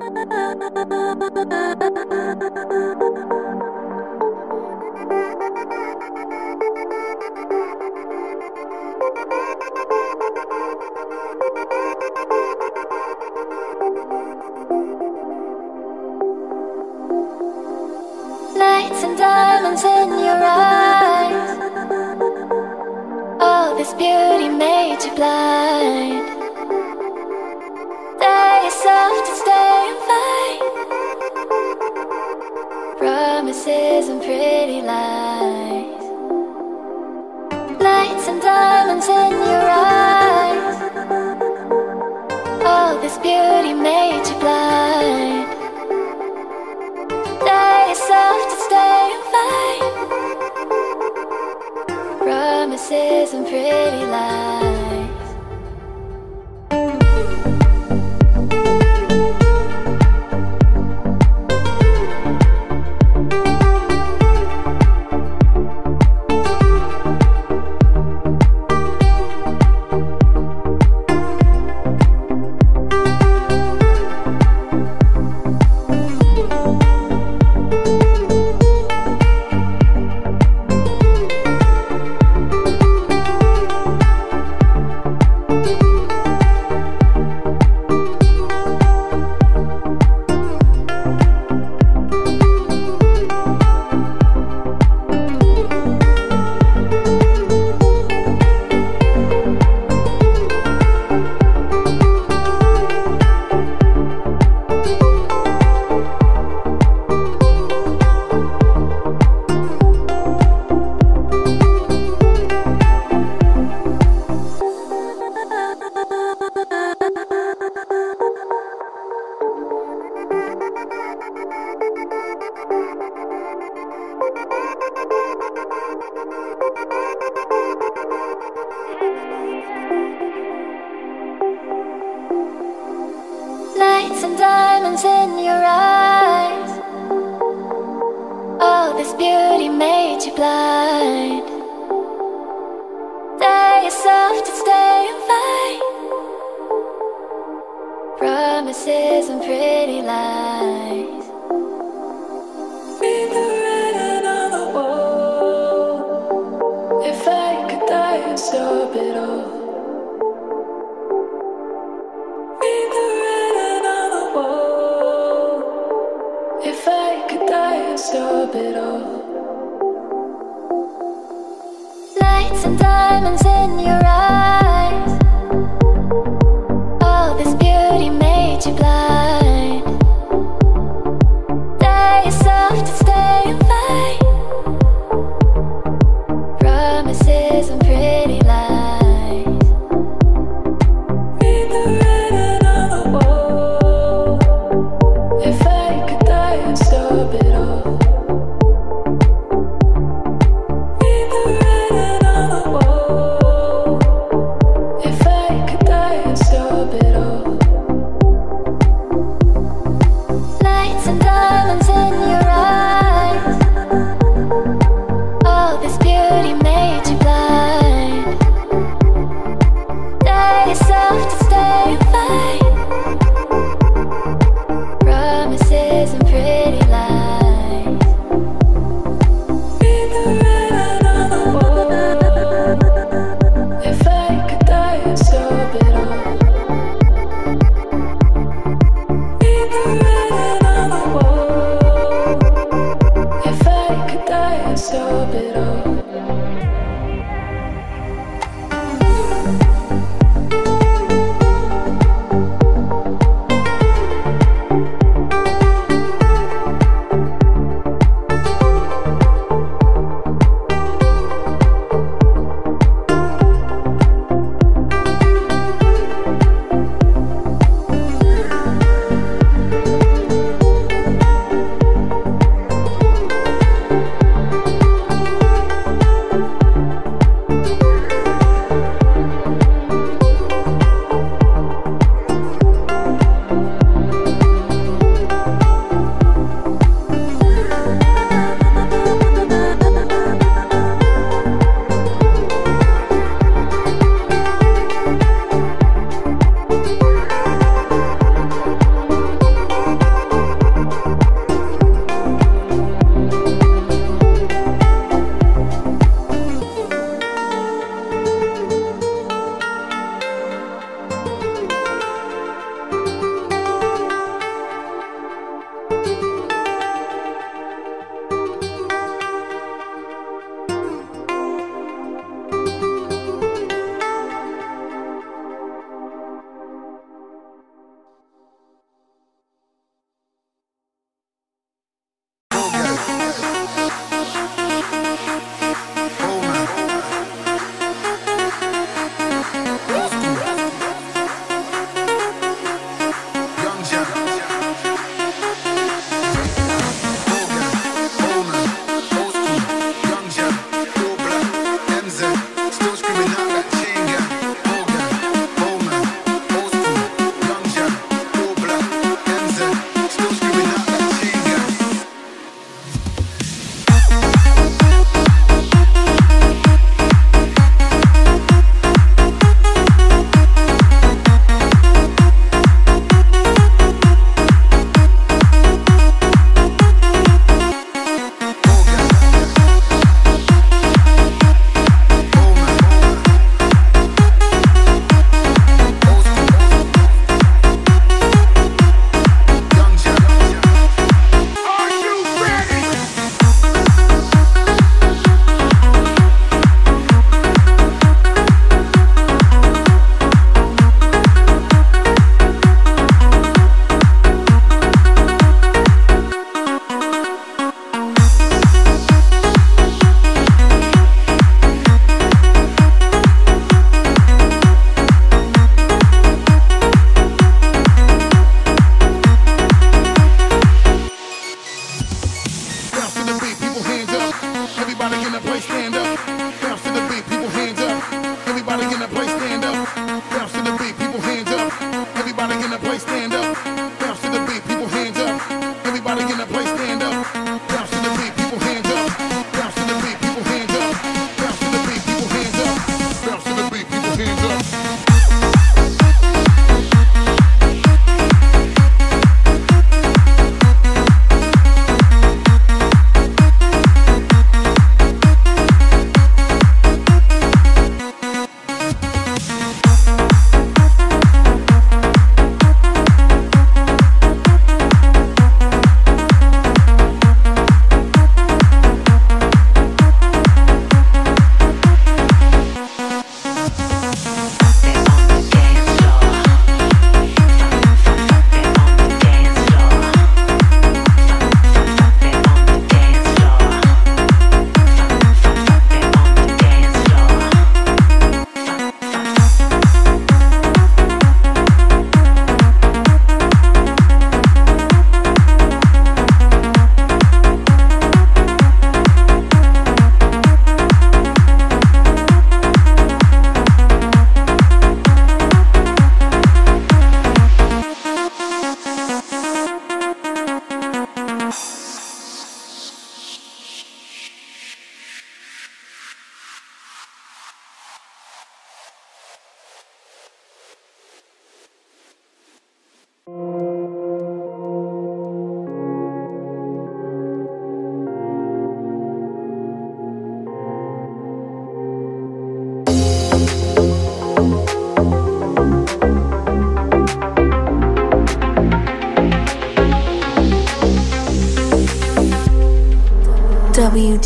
啊啊啊啊啊！faces and pretty lights. Lights and diamonds in your eyes. All this beauty made you blind. Dare yourself to stay and fight. Promises and pretty lies. diamonds in your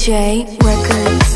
WJ Records.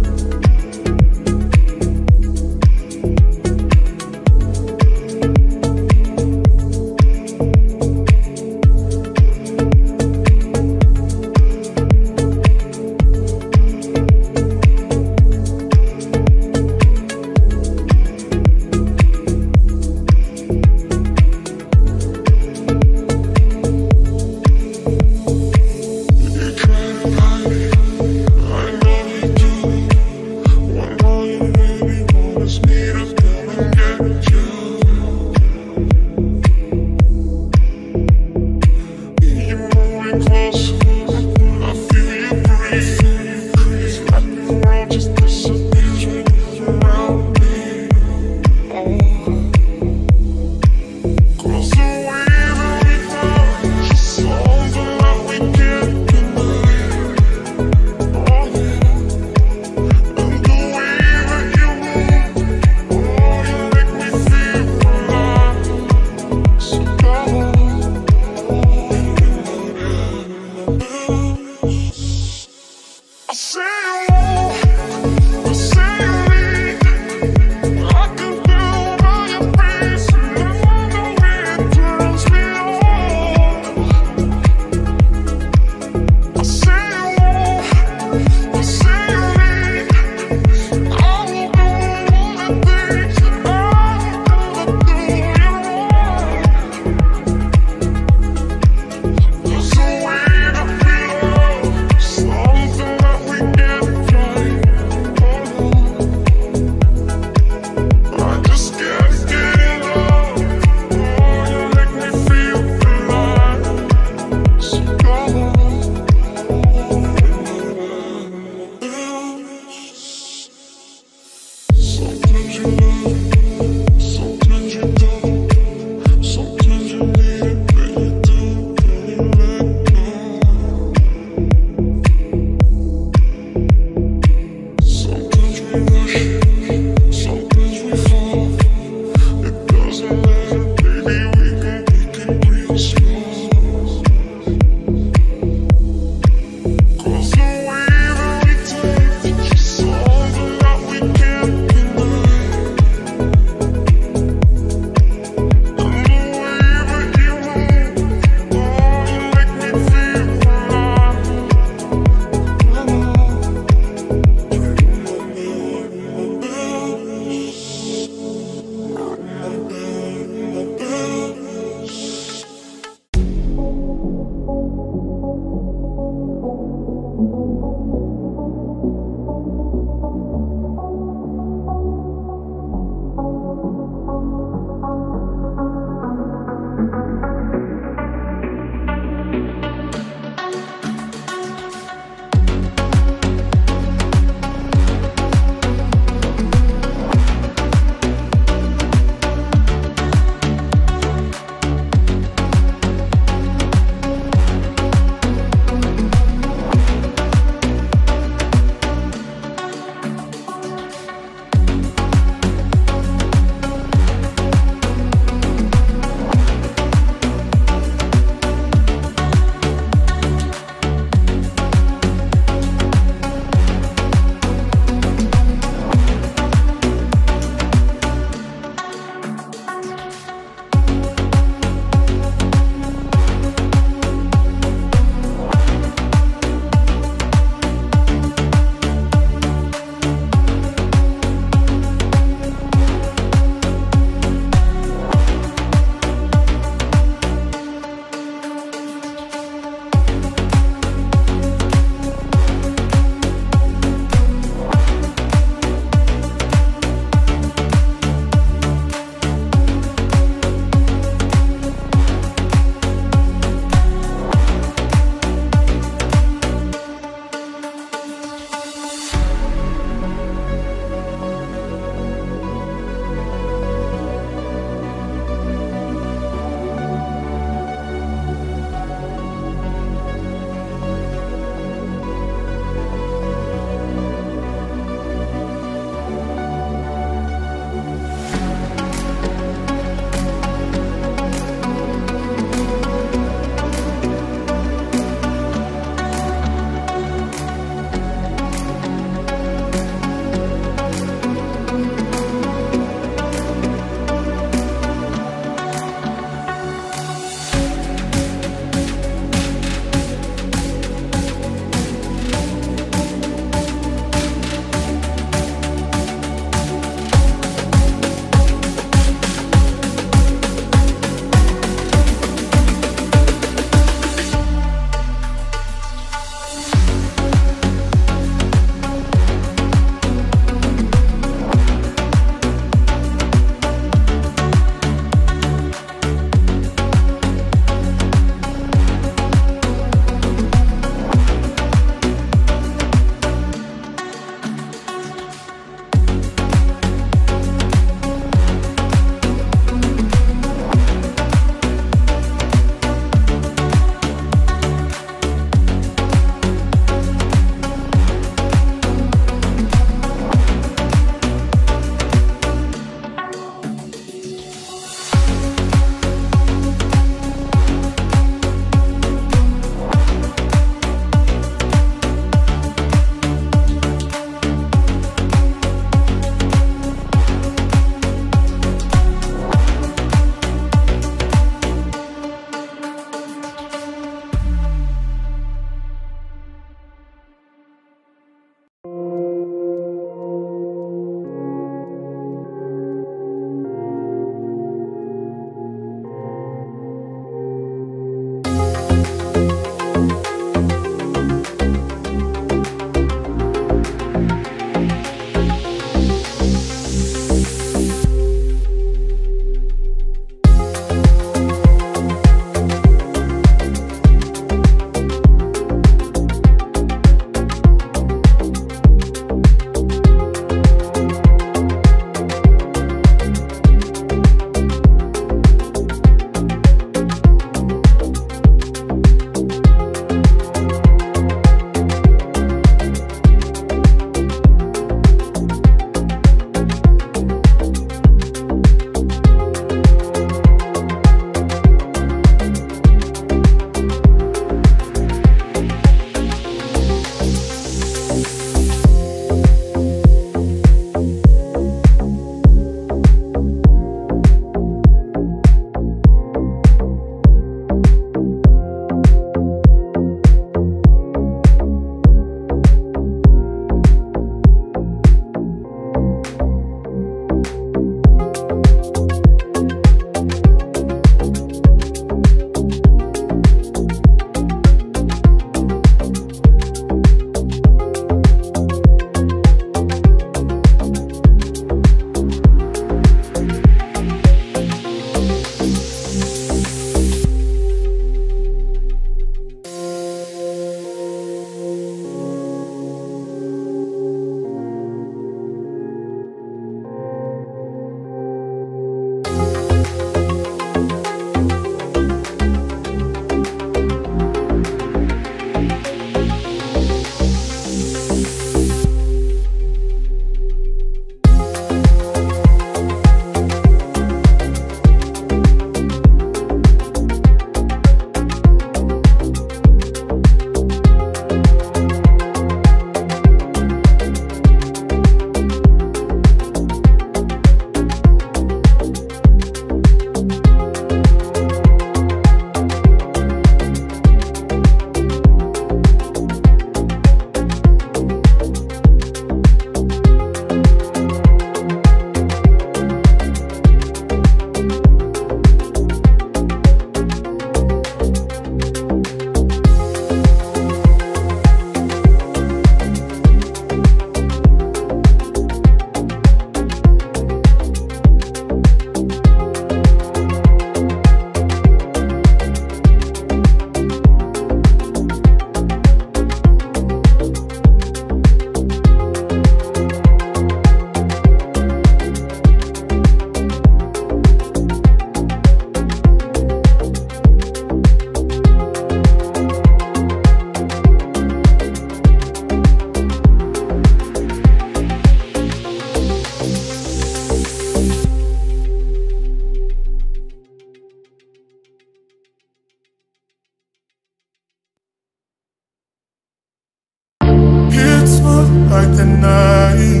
The.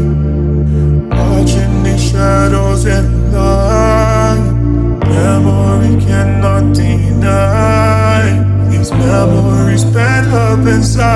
Watching these shadows and light. Memory cannot deny. These memories bed up inside.